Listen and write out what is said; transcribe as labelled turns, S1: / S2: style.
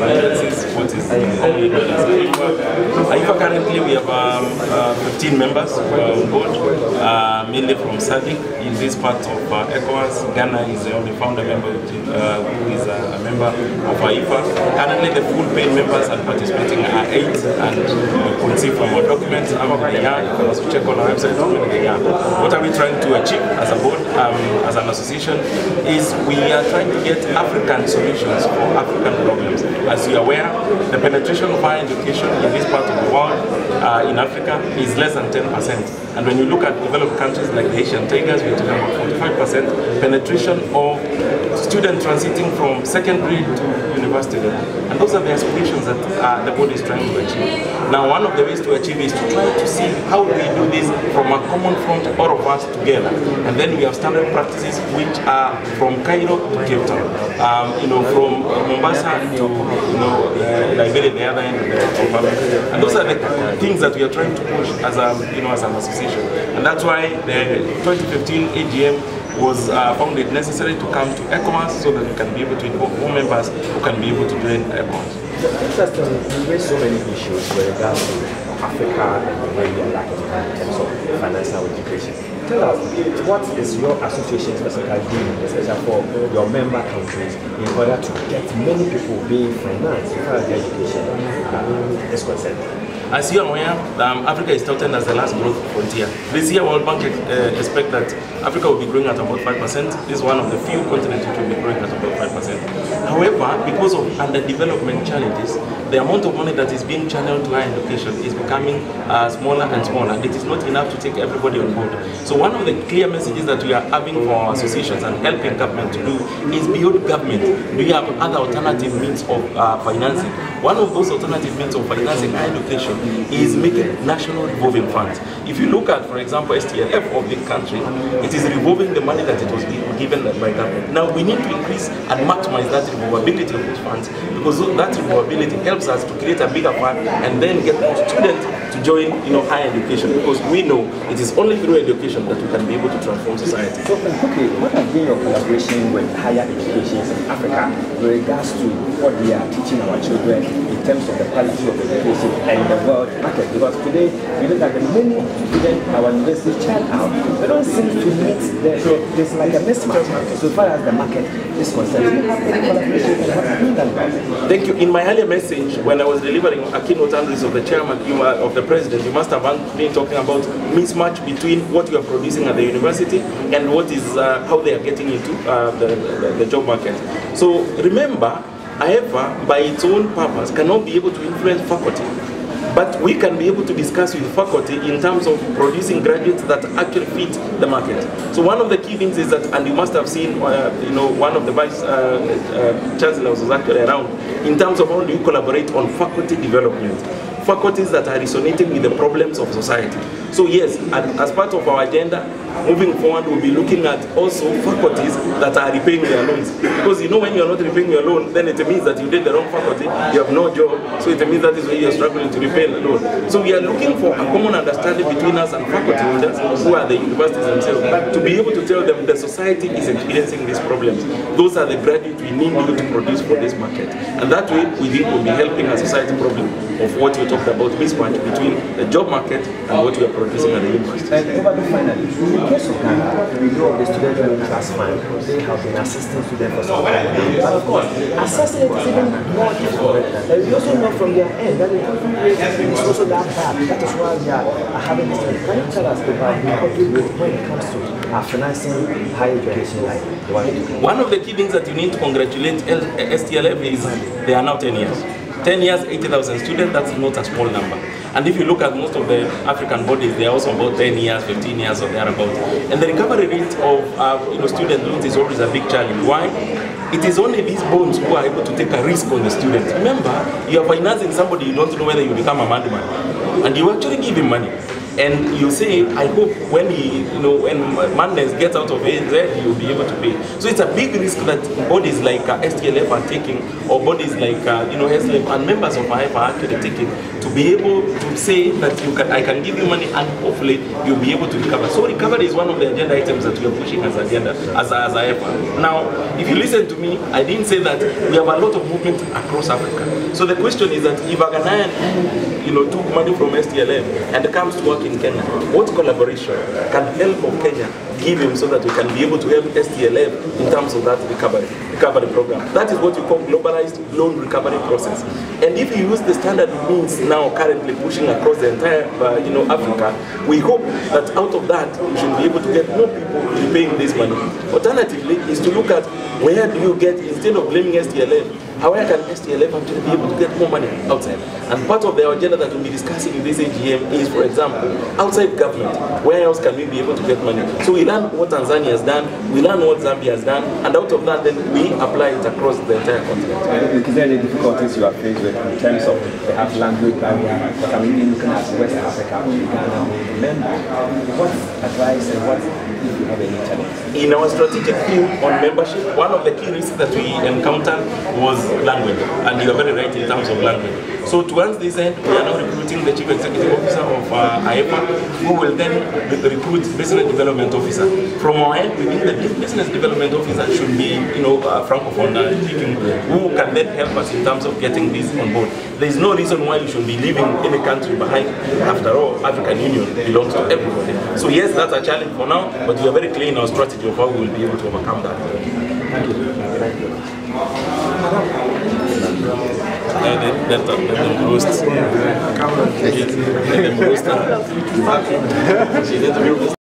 S1: Поэтому what is AAHEFA. Currently we have um, uh, 15 members on board, uh, mainly from SADC in this part of uh, ECOWAS. Ghana is the only founder member uh, who is a, member of AAHEFA. Currently the full paid members are participating are eight and you can see from our documents many they. You can also check on our website. What are we trying to achieve as a board, um, as an association, is we are trying to get African solutions for African problems. As you are aware, the penetration of higher education in this part of the world, uh, in Africa, is less than 10%. And when you look at developed countries like the Asian Tigers, we're talking about 45% penetration of students transiting from secondary to university level. And those are the aspirations that uh, the board is trying to achieve. Now, one of the ways to achieve is to try to see how we do this from a common front, all of us together. And then we have standard practices which are from Cairo to Cape Town, um, you know, from Mombasa to, you know, uh, the other end of the And those are the things that we are trying to push as a, you know, as an association. And that's why the 2015 AGM was uh, found it necessary to come to ECOWAS so that we can be able to involve more members who can be able to join ECOWAS.
S2: Interesting, you raised so many issues with regards to Africa and the way we are lacking in terms of financial education. Tell us, what is your association specifically doing, especially for your member countries, in order to get many people being financed as far as education is concerned?
S1: As you are aware, um, Africa is touted as the last growth frontier. This year, World Bank uh, expect that Africa will be growing at about 5%. This is one of the few continents which will be growing at about 5%. However, because of underdevelopment challenges, the amount of money that is being channeled to higher education is becoming uh, smaller and smaller. It is not enough to take everybody on board. So one of the clear messages that we are having for our associations and helping government to do is beyond government. Do you have other alternative means of uh, financing? One of those alternative means of financing higher education is making national revolving funds. If you look at, for example, STLF of the country, it is revolving the money that it was given by government. Now we need to increase and maximize that revolvability of those funds because that revolvability helps us to create a bigger fund and then get more students to join you know, higher education because we know it is only through education that we can be able to transform society.
S2: So, um, okay, what has been your collaboration with higher educations in Africa with regards to what we are teaching our children in terms of the quality of education and the world market? Because today, we look at the many students our university churn out, they don't seem to meet the, the there's like a mismatch so far as the market is concerned. You have any collaboration have done about it?
S1: Thank you. In my earlier message, when I was delivering a keynote address of the chairman of the president, you must have been talking about mismatch between what you are producing at the university and what is uh, how they are getting into uh, the, the, the job market. So remember, AAHEFA by its own purpose cannot be able to influence faculty. But we can be able to discuss with faculty in terms of producing graduates that actually fit the market. So one of the key things is that, and you must have seen, uh, you know, one of the vice uh, uh, chancellors was actually around, in terms of how do you collaborate on faculty development faculties that are resonating with the problems of society. So yes, as part of our agenda, moving forward, we'll be looking at also faculties that are repaying their loans. Because you know when you're not repaying your loan, then it means that you did the wrong faculty, you have no job, so it means that is why you're struggling to repay the loan. So we are looking for a common understanding between us and faculty holders, who are the universities themselves, to be able to tell them the society is experiencing these problems. Those are the graduates we need you to produce for this market. And that way, we think we'll be helping a society problem of what you talked about, mismatch between the job market and what we are producing at the university.
S2: And finally, in the case of Ghana, we know the student loan trust fund, they have been assisting students for some time. But of course, assessing it is even more difficult. And we also know from their end that the control rate is also that bad. That is why we are having this. Can you tell us about what you when it comes to uh, financing higher education like one you do?
S1: One of the key things that you need to congratulate L- STLF is they are now 10 years. 10 years, 80,000 students, that's not a small number. And if you look at most of the African bodies, they are also about 10 years, 15 years or thereabouts. And the recovery rate of uh, you know, student loans is always a big challenge. Why? It is only these bonds who are able to take a risk on the student. Remember, you are financing somebody you don't know whether you become a madman. And you actually give him money. And you say, I hope when he, you know, when madness gets out of then you'll be able to pay. So it's a big risk that bodies like uh, STLF are taking, or bodies like, uh, you know, SLF and members of AAHEFA are actually taking to be able to say that you can, I can give you money and hopefully you'll be able to recover. So recovery is one of the agenda items that we are pushing as agenda, as, as AAHEFA. Now, if you listen to me, I didn't say that we have a lot of movement across Africa. So the question is that if a Ghanaian, you know, took money from STLF and comes to work in Kenya, what collaboration can HELB of Kenya give him so that we can be able to help STLF in terms of that recovery recovery program. That is what you call globalized loan recovery process. And if you use the standard means now currently pushing across the entire uh, you know Africa, we hope that out of that we should be able to get more people repaying this money. Alternatively, is to look at where do you get instead of blaming STLF, how can STLF actually be able to get more money outside? And part of the agenda that we'll be discussing in this AGM is, for example, outside government, where else can we be able to get money? So we learn what Tanzania has done, we learn what Zambia has done, and out of that then we apply it across the entire continent.
S2: Is there any difficulties you are faced with in terms of perhaps language barrier? But I'm really looking at West Africa, Ghana, member. What advice and what if you have any challenge?
S1: In our strategic view on membership, one of the key risks that we encountered was language, and you are very right in terms of language. So towards this end, we are now recruiting the chief executive officer of uh, AAHEFA, who will then recruit business development officer. From our end, we think the business development officer should be, you know, uh, francophone speaking, who can then help us in terms of getting this on board. There is no reason why you should be leaving any country behind. After all, African Union belongs to everybody. So yes, that's a challenge for now, but we are very clear in our strategy of how we will be able to overcome that.
S2: Thank you. Thank you.
S1: Ja, det, detta, det är en rost. Det är en rost. Det är.